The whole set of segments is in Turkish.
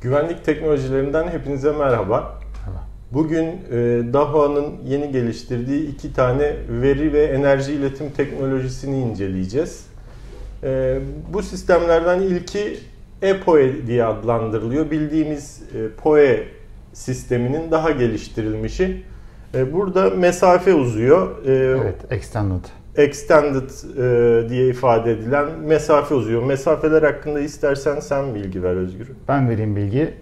Güvenlik teknolojilerinden hepinize merhaba. Bugün e, Dahua'nın yeni geliştirdiği iki tane veri ve enerji iletim teknolojisini inceleyeceğiz. E, bu sistemlerden ilki EPOE diye adlandırılıyor. Bildiğimiz e, POE sisteminin daha geliştirilmişi. E, burada mesafe uzuyor. E, evet, extended extended e, diye ifade edilen mesafe uzuyor. Mesafeler hakkında istersen sen bilgi ver Özgür. Ben vereyim bilgi.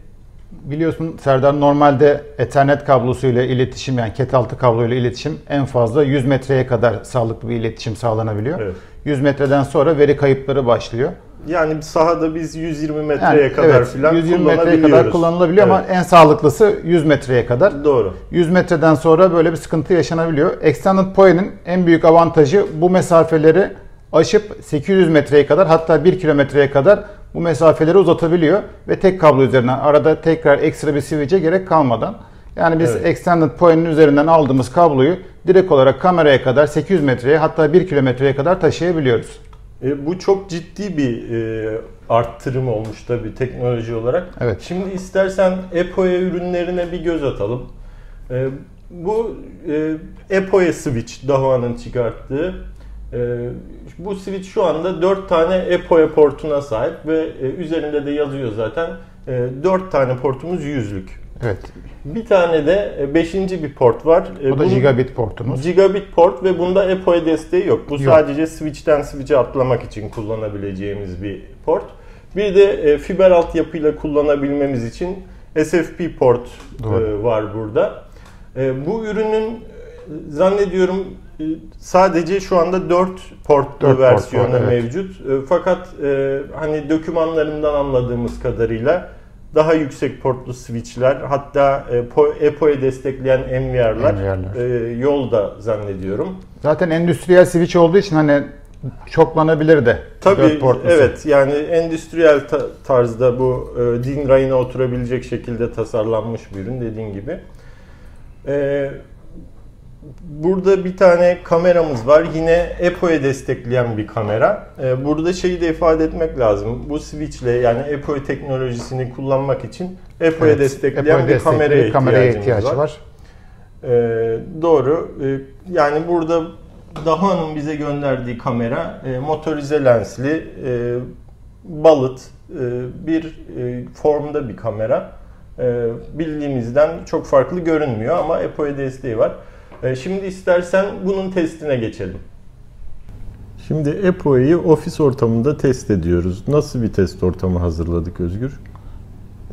Biliyorsun Serdar normalde Ethernet kablosuyla iletişim yani ket altı kabloyla iletişim en fazla 100 metreye kadar sağlıklı bir iletişim sağlanabiliyor. Evet. 100 metreden sonra veri kayıpları başlıyor. Yani sahada biz 120 metreye yani, kadar evet, filan 120 metreye kadar kullanılabiliyor evet. ama en sağlıklısı 100 metreye kadar. Doğru. 100 metreden sonra böyle bir sıkıntı yaşanabiliyor. Extended PoE'nin en büyük avantajı bu mesafeleri aşıp 800 metreye kadar hatta 1 kilometreye kadar bu mesafeleri uzatabiliyor ve tek kablo üzerinden arada tekrar ekstra bir switch'e gerek kalmadan yani biz evet. Extended PoE'nin üzerinden aldığımız kabloyu direkt olarak kameraya kadar 800 metreye hatta 1 kilometreye kadar taşıyabiliyoruz. E, bu çok ciddi bir e, arttırım olmuş tabii teknoloji olarak. Evet. Şimdi istersen EPOE ürünlerine bir göz atalım. E, bu e, EPOE switch Dahua'nın çıkarttığı. E, bu switch şu anda 4 tane EPOE portuna sahip ve e, üzerinde de yazıyor zaten. E, 4 tane portumuz yüzlük. Evet. Bir tane de 5. E, bir port var. E, o da Bunun, gigabit portumuz. Gigabit port ve bunda EPOE desteği yok. Bu yok. sadece switch'ten switch'e atlamak için kullanabileceğimiz bir port. Bir de e, fiber altyapıyla kullanabilmemiz için SFP port Doğru. var burada. Bu ürünün zannediyorum sadece şu anda 4 portlu 4 versiyonu port var, mevcut. Evet. Fakat hani dokümanlarından anladığımız kadarıyla daha yüksek portlu switchler hatta EPO'yu destekleyen NVR'lar, NVR'lar. E, yolda zannediyorum. Zaten endüstriyel switch olduğu için hani çoklanabilir de. Tabii evet yani endüstriyel tarzda bu e, din rayına oturabilecek şekilde tasarlanmış bir ürün dediğin gibi. E, Burada bir tane kameramız var. Yine EPO'ya destekleyen bir kamera. Ee, burada şeyi de ifade etmek lazım. Bu switchle yani EPO teknolojisini kullanmak için EPO'ya evet, destekleyen EPO bir kameraya, kameraya ihtiyacı var. var. Ee, doğru. Ee, yani burada Daha'nın bize gönderdiği kamera e, motorize lensli, e, balıt, e, bir e, formda bir kamera. E, bildiğimizden çok farklı görünmüyor ama EPO'ya desteği var. E, şimdi istersen bunun testine geçelim. Şimdi EPO'yu ofis ortamında test ediyoruz. Nasıl bir test ortamı hazırladık Özgür?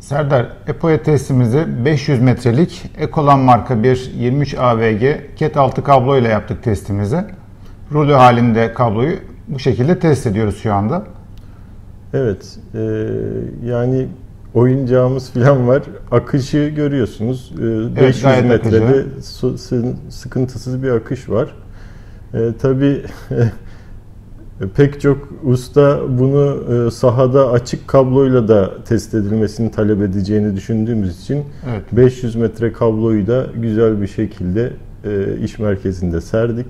Serdar, EPOE testimizi 500 metrelik Ekolan marka bir 23 AVG ket altı kablo ile yaptık testimizi. Rulo halinde kabloyu bu şekilde test ediyoruz şu anda. Evet, e, yani oyuncağımız falan var. Akışı görüyorsunuz. 500 evet, metrede su, sıkıntısız bir akış var. E, tabii pek çok usta bunu e, sahada açık kabloyla da test edilmesini talep edeceğini düşündüğümüz için evet. 500 metre kabloyu da güzel bir şekilde e, iş merkezinde serdik.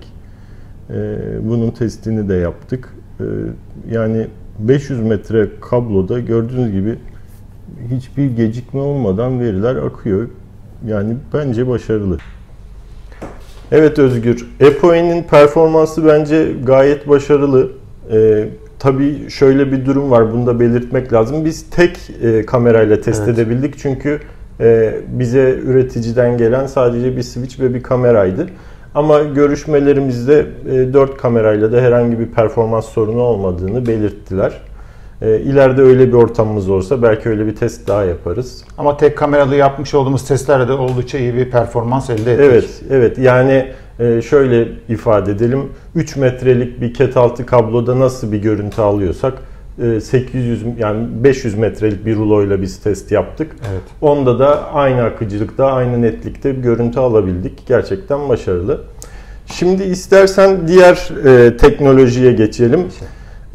E, bunun testini de yaptık. E, yani 500 metre kabloda gördüğünüz gibi hiçbir gecikme olmadan veriler akıyor. Yani bence başarılı. Evet Özgür, EPOE'nin performansı bence gayet başarılı. Ee, tabii şöyle bir durum var, bunu da belirtmek lazım. Biz tek e, kamerayla test evet. edebildik çünkü e, bize üreticiden gelen sadece bir switch ve bir kameraydı. Ama görüşmelerimizde e, 4 kamerayla da herhangi bir performans sorunu olmadığını belirttiler. E, ileride öyle bir ortamımız olursa belki öyle bir test daha yaparız. Ama tek kameralı yapmış olduğumuz testlerde de oldukça iyi bir performans elde ettik. Evet, evet. Yani e, şöyle ifade edelim. 3 metrelik bir ket altı kabloda nasıl bir görüntü alıyorsak 800 e, yani 500 metrelik bir ruloyla biz test yaptık. Evet. Onda da aynı akıcılıkta, aynı netlikte bir görüntü alabildik. Gerçekten başarılı. Şimdi istersen diğer e, teknolojiye geçelim.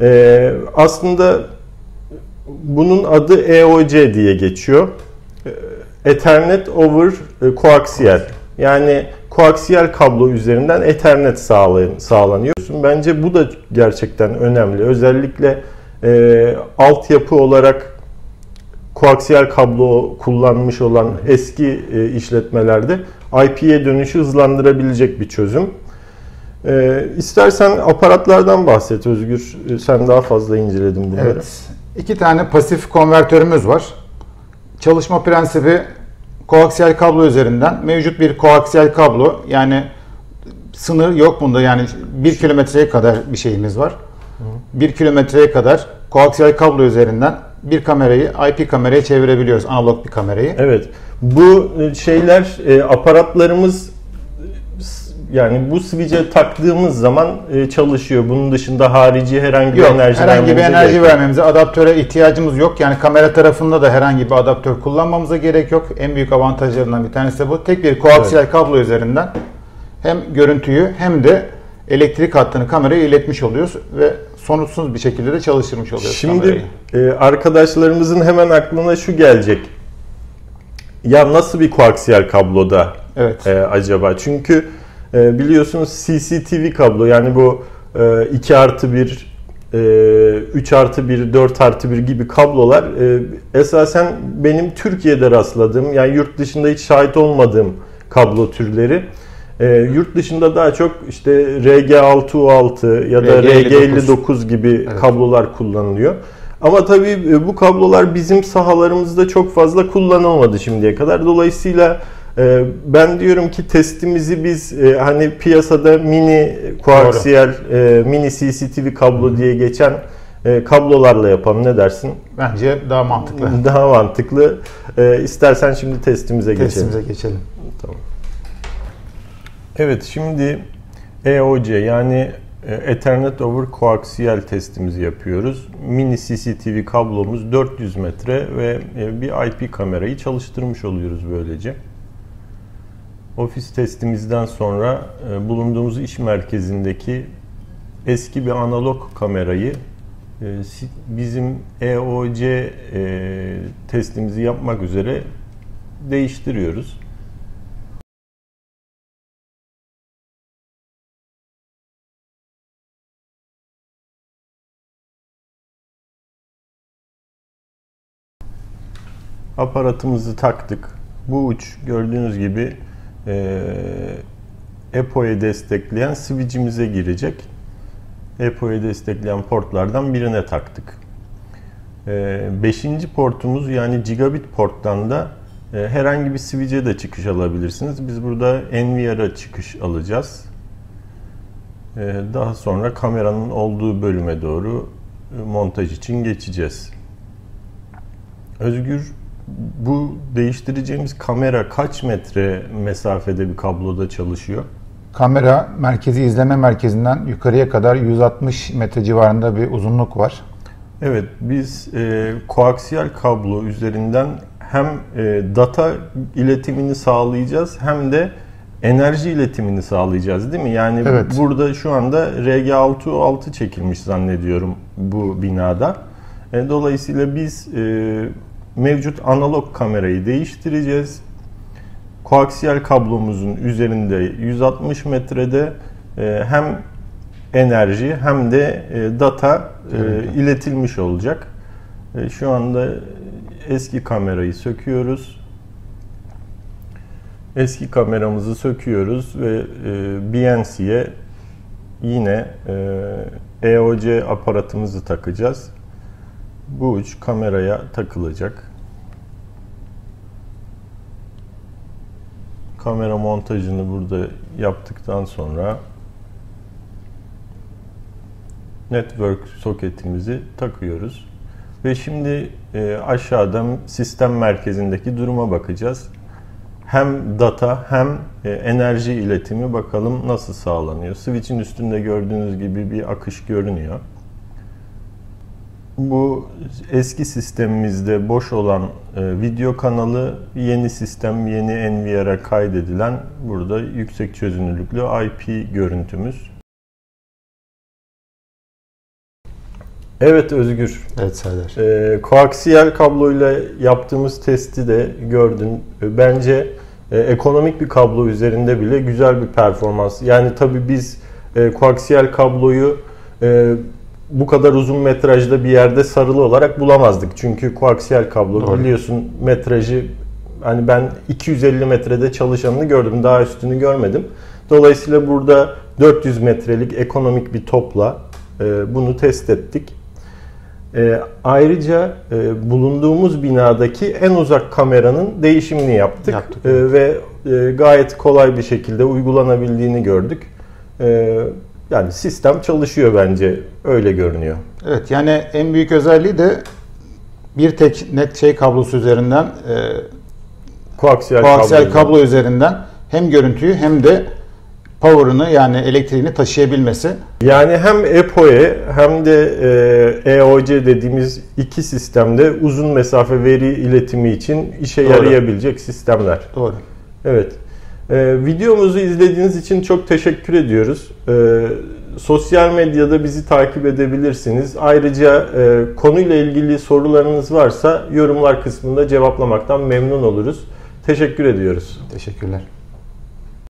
E, aslında bunun adı EOC diye geçiyor. Ethernet over Coaxial. Yani koaksiyel kablo üzerinden Ethernet sağlanıyor. Bence bu da gerçekten önemli. Özellikle e, altyapı olarak koaksiyel kablo kullanmış olan eski e, işletmelerde IP'ye dönüşü hızlandırabilecek bir çözüm. E, istersen aparatlardan bahset Özgür. E, sen daha fazla inceledin bunları. Evet. İki tane pasif konvertörümüz var. Çalışma prensibi koaksiyel kablo üzerinden mevcut bir koaksiyel kablo yani sınır yok bunda yani 1 kilometreye kadar bir şeyimiz var. 1 kilometreye kadar koaksiyel kablo üzerinden bir kamerayı IP kameraya çevirebiliyoruz. Analog bir kamerayı. Evet. Bu e, şeyler e, aparatlarımız yani bu switch'e taktığımız zaman e, çalışıyor. Bunun dışında harici herhangi bir yok, enerji herhangi bir enerji gerek vermemize, adaptöre ihtiyacımız yok. Yani kamera tarafında da herhangi bir adaptör kullanmamıza gerek yok. En büyük avantajlarından bir tanesi de bu. Tek bir koaksiyel evet. kablo üzerinden hem görüntüyü hem de elektrik hattını kameraya iletmiş oluyoruz ve sonuçsuz bir şekilde de çalıştırmış oluyoruz Şimdi e, arkadaşlarımızın hemen aklına şu gelecek. Ya nasıl bir koaksiyel kabloda evet. e, acaba? Çünkü e, biliyorsunuz CCTV kablo yani bu e, 2 artı 1 3 e, artı 1, 4 artı 1 gibi kablolar e, esasen benim Türkiye'de rastladığım yani yurt dışında hiç şahit olmadığım kablo türleri. E, yurt dışında daha çok işte RG6U6 ya da RG59 gibi evet. kablolar kullanılıyor. Ama tabii bu kablolar bizim sahalarımızda çok fazla kullanılmadı şimdiye kadar. Dolayısıyla ben diyorum ki testimizi biz e, hani piyasada mini koaksiyel, e, mini CCTV kablo diye geçen e, kablolarla yapalım. Ne dersin? Bence daha mantıklı. Daha mantıklı. İstersen şimdi testimize geçelim. Testimize geçelim. Tamam. Evet şimdi EOC yani Ethernet over Coaxial testimizi yapıyoruz. Mini CCTV kablomuz 400 metre ve bir IP kamerayı çalıştırmış oluyoruz böylece. Ofis testimizden sonra e, bulunduğumuz iş merkezindeki eski bir analog kamerayı e, bizim EOC e, testimizi yapmak üzere değiştiriyoruz. Aparatımızı taktık. Bu uç gördüğünüz gibi EPO'yu destekleyen switch'imize girecek. EPO'yu destekleyen portlardan birine taktık. Beşinci portumuz yani gigabit porttan da herhangi bir switch'e de çıkış alabilirsiniz. Biz burada NVR'a çıkış alacağız. Daha sonra kameranın olduğu bölüme doğru montaj için geçeceğiz. Özgür bu değiştireceğimiz kamera kaç metre mesafede bir kabloda çalışıyor? Kamera merkezi izleme merkezinden yukarıya kadar 160 metre civarında bir uzunluk var. Evet, biz e, koaksiyel kablo üzerinden hem e, data iletimini sağlayacağız hem de enerji iletimini sağlayacağız değil mi? Yani evet. burada şu anda RG606 çekilmiş zannediyorum bu binada. E, dolayısıyla biz e, mevcut analog kamerayı değiştireceğiz. Koaksiyel kablomuzun üzerinde 160 metrede e, hem enerji hem de e, data evet. iletilmiş olacak. E, şu anda eski kamerayı söküyoruz. Eski kameramızı söküyoruz ve BNC'ye yine EOC aparatımızı takacağız. Bu uç kameraya takılacak. kamera montajını burada yaptıktan sonra network soketimizi takıyoruz. Ve şimdi e, aşağıdan sistem merkezindeki duruma bakacağız. Hem data hem e, enerji iletimi bakalım nasıl sağlanıyor. Switch'in üstünde gördüğünüz gibi bir akış görünüyor. Bu eski sistemimizde boş olan e, video kanalı yeni sistem, yeni NVR'a kaydedilen burada yüksek çözünürlüklü IP görüntümüz. Evet Özgür. Evet Serdar. E, koaksiyel kabloyla yaptığımız testi de gördün. E, bence e, ekonomik bir kablo üzerinde bile güzel bir performans. Yani tabii biz e, koaksiyel kabloyu e, bu kadar uzun metrajda bir yerde sarılı olarak bulamazdık. Çünkü koaksiyel kablo Doğru. biliyorsun metrajı hani ben 250 metrede çalışanını gördüm. Daha üstünü görmedim. Dolayısıyla burada 400 metrelik ekonomik bir topla e, bunu test ettik. E, ayrıca e, bulunduğumuz binadaki en uzak kameranın değişimini yaptık, yaptık e, ve e, gayet kolay bir şekilde uygulanabildiğini gördük. E, yani sistem çalışıyor bence öyle görünüyor. Evet yani en büyük özelliği de bir tek net şey kablosu üzerinden e, koaksiyel, koaksiyel kablo, kablo üzerinden hem görüntüyü hem de power'ını yani elektriğini taşıyabilmesi. Yani hem EPOE hem de EOC e dediğimiz iki sistemde uzun mesafe veri iletimi için işe Doğru. yarayabilecek sistemler. Doğru. Evet. Ee, videomuzu izlediğiniz için çok teşekkür ediyoruz. Ee, sosyal medyada bizi takip edebilirsiniz. Ayrıca e, konuyla ilgili sorularınız varsa yorumlar kısmında cevaplamaktan memnun oluruz. Teşekkür ediyoruz. Teşekkürler.